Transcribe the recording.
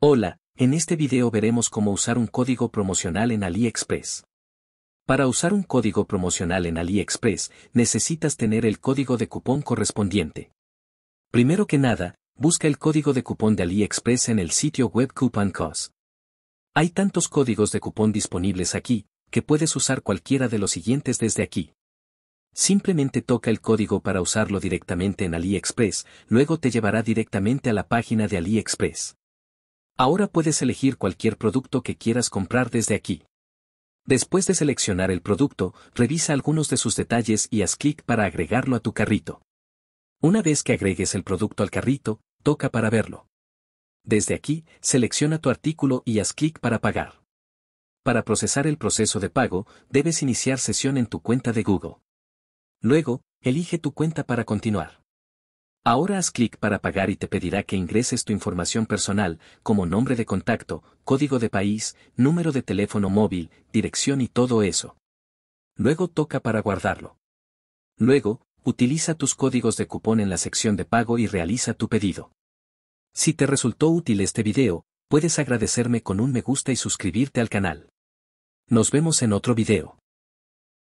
Hola, en este video veremos cómo usar un código promocional en AliExpress. Para usar un código promocional en AliExpress, necesitas tener el código de cupón correspondiente. Primero que nada, busca el código de cupón de AliExpress en el sitio web Coupon Hay tantos códigos de cupón disponibles aquí, que puedes usar cualquiera de los siguientes desde aquí. Simplemente toca el código para usarlo directamente en AliExpress, luego te llevará directamente a la página de AliExpress. Ahora puedes elegir cualquier producto que quieras comprar desde aquí. Después de seleccionar el producto, revisa algunos de sus detalles y haz clic para agregarlo a tu carrito. Una vez que agregues el producto al carrito, toca para verlo. Desde aquí, selecciona tu artículo y haz clic para pagar. Para procesar el proceso de pago, debes iniciar sesión en tu cuenta de Google. Luego, elige tu cuenta para continuar. Ahora haz clic para pagar y te pedirá que ingreses tu información personal, como nombre de contacto, código de país, número de teléfono móvil, dirección y todo eso. Luego toca para guardarlo. Luego, utiliza tus códigos de cupón en la sección de pago y realiza tu pedido. Si te resultó útil este video, puedes agradecerme con un me gusta y suscribirte al canal. Nos vemos en otro video.